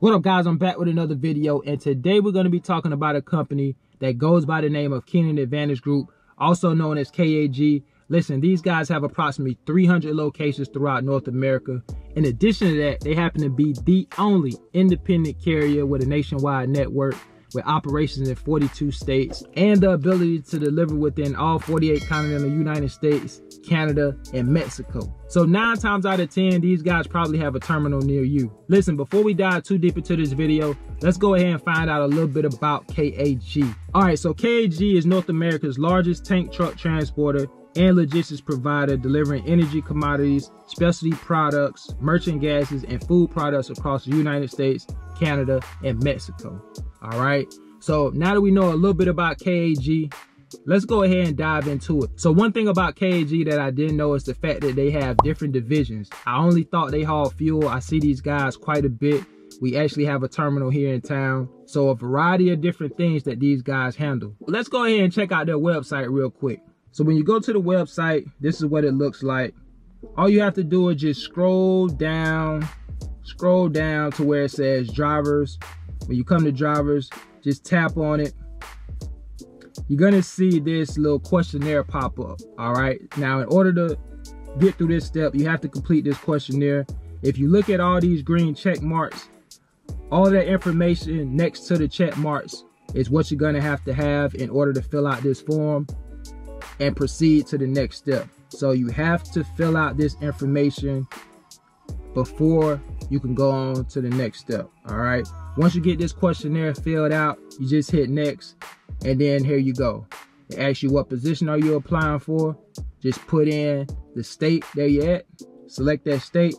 What up guys, I'm back with another video and today we're going to be talking about a company that goes by the name of Kenan Advantage Group, also known as KAG. Listen, these guys have approximately 300 locations throughout North America. In addition to that, they happen to be the only independent carrier with a nationwide network with operations in 42 states and the ability to deliver within all 48 continental United States, Canada, and Mexico. So nine times out of 10, these guys probably have a terminal near you. Listen, before we dive too deep into this video, let's go ahead and find out a little bit about KAG. All right, so KAG is North America's largest tank truck transporter and logistics provider delivering energy commodities, specialty products, merchant gases, and food products across the United States, Canada, and Mexico. All right. So now that we know a little bit about KAG, let's go ahead and dive into it. So one thing about KAG that I didn't know is the fact that they have different divisions. I only thought they haul fuel. I see these guys quite a bit. We actually have a terminal here in town. So a variety of different things that these guys handle. Let's go ahead and check out their website real quick. So when you go to the website, this is what it looks like. All you have to do is just scroll down, scroll down to where it says drivers when you come to drivers, just tap on it. You're gonna see this little questionnaire pop up, all right? Now, in order to get through this step, you have to complete this questionnaire. If you look at all these green check marks, all that information next to the check marks is what you're gonna have to have in order to fill out this form and proceed to the next step. So you have to fill out this information before you can go on to the next step, all right? Once you get this questionnaire filled out, you just hit next, and then here you go. It asks you what position are you applying for. Just put in the state that you're at. Select that state,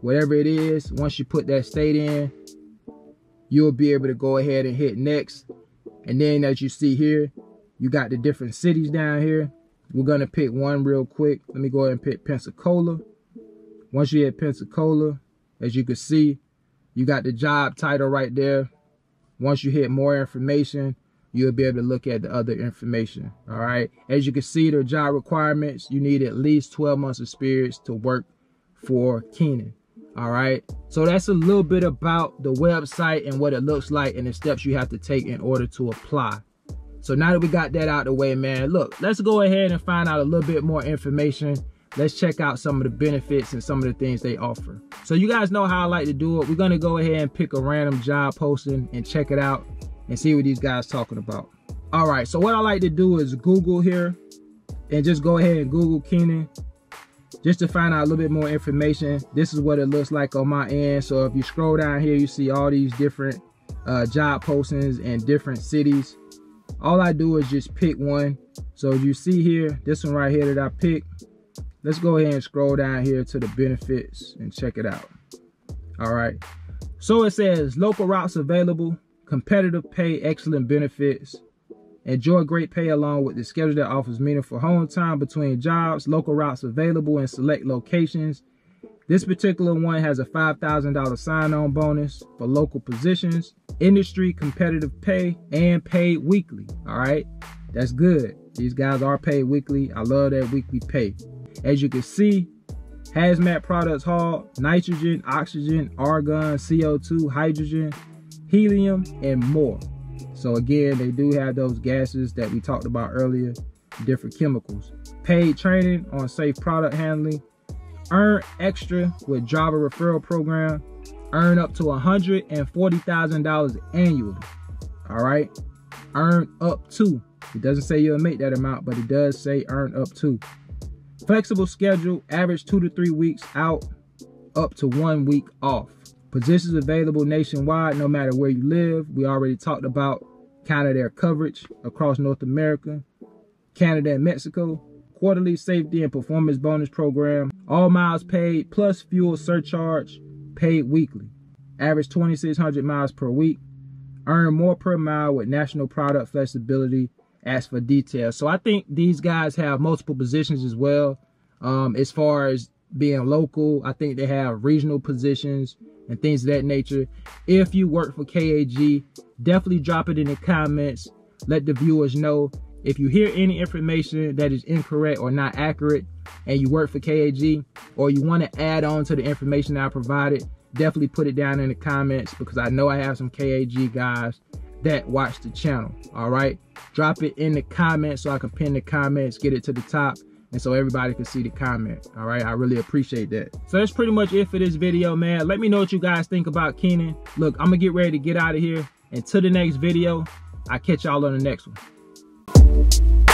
whatever it is. Once you put that state in, you'll be able to go ahead and hit next. And then as you see here, you got the different cities down here. We're gonna pick one real quick. Let me go ahead and pick Pensacola. Once you hit Pensacola, as you can see, you got the job title right there. Once you hit more information, you'll be able to look at the other information. All right. As you can see, the job requirements, you need at least 12 months of experience to work for Kenan. All right. So that's a little bit about the website and what it looks like and the steps you have to take in order to apply. So now that we got that out of the way, man, look, let's go ahead and find out a little bit more information let's check out some of the benefits and some of the things they offer. So you guys know how I like to do it. We're gonna go ahead and pick a random job posting and check it out and see what these guys talking about. All right, so what I like to do is Google here and just go ahead and Google Kenan just to find out a little bit more information. This is what it looks like on my end. So if you scroll down here, you see all these different uh, job postings in different cities. All I do is just pick one. So you see here, this one right here that I picked, let's go ahead and scroll down here to the benefits and check it out. All right. So it says local routes available, competitive pay, excellent benefits, enjoy great pay along with the schedule that offers meaningful home time between jobs, local routes available in select locations. This particular one has a $5,000 sign-on bonus for local positions, industry competitive pay, and paid weekly. All right. That's good. These guys are paid weekly. I love that weekly pay. As you can see, hazmat products haul nitrogen, oxygen, argon, CO2, hydrogen, helium, and more. So again, they do have those gases that we talked about earlier, different chemicals. Paid training on safe product handling. Earn extra with driver referral program. Earn up to $140,000 annually. All right. Earn up to. It doesn't say you'll make that amount, but it does say earn up to. Flexible schedule, average two to three weeks out, up to one week off. Positions available nationwide, no matter where you live. We already talked about kind of their coverage across North America, Canada, and Mexico. Quarterly safety and performance bonus program. All miles paid plus fuel surcharge paid weekly. Average 2,600 miles per week. Earn more per mile with national product flexibility ask for details. So I think these guys have multiple positions as well. Um, as far as being local, I think they have regional positions and things of that nature. If you work for KAG, definitely drop it in the comments. Let the viewers know if you hear any information that is incorrect or not accurate and you work for KAG or you want to add on to the information I provided, definitely put it down in the comments because I know I have some KAG guys that watch the channel. All right. Drop it in the comments so I can pin the comments, get it to the top, and so everybody can see the comment. All right. I really appreciate that. So that's pretty much it for this video, man. Let me know what you guys think about Kenan. Look, I'm to get ready to get out of here. Until the next video, I'll catch y'all on the next one.